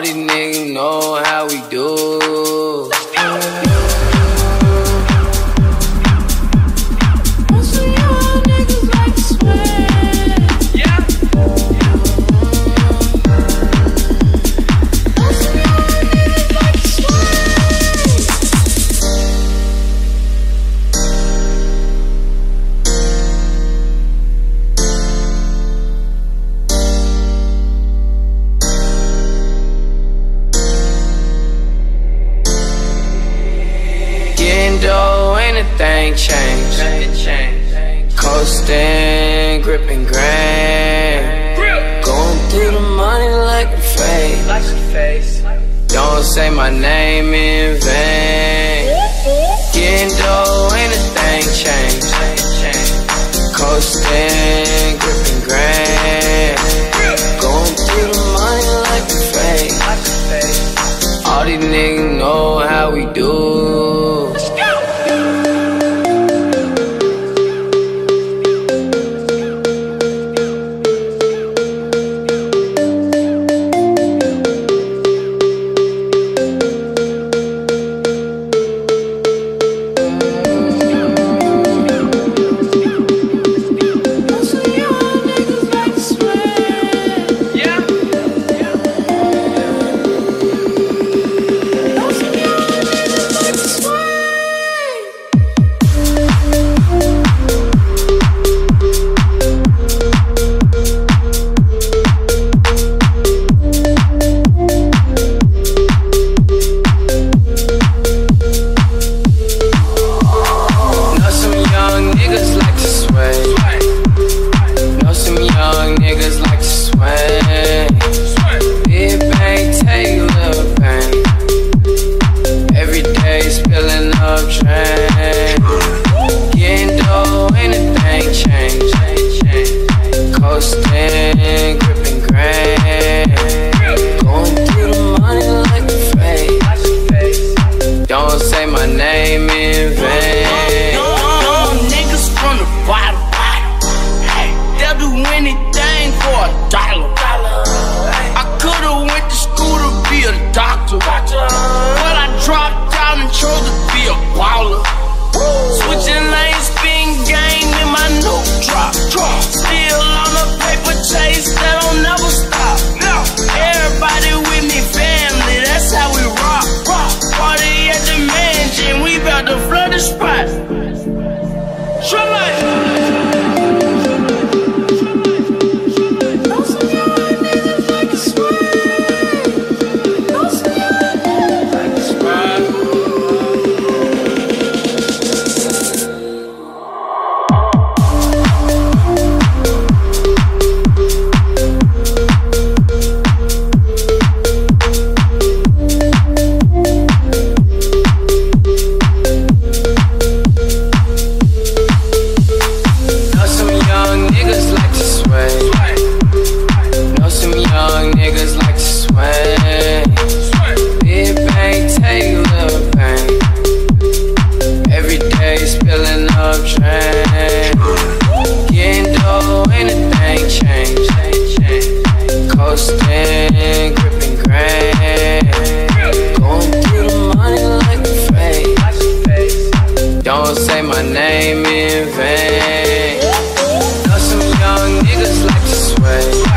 these niggas know how we do. Dough, anything change. Coasting, gripping grain. Going through the money like a face. Don't say my name in vain. Getting dough, anything change. Coasting, gripping grain. Going through the money like a face. All these niggas know how we do. Anything for a dollar. I could've went to school to be a doctor, but I dropped out and chose to be a baller. Switching lanes, spin game in my new drop. Still on the paper chase Don't say my name in vain. Know some young niggas like to sway.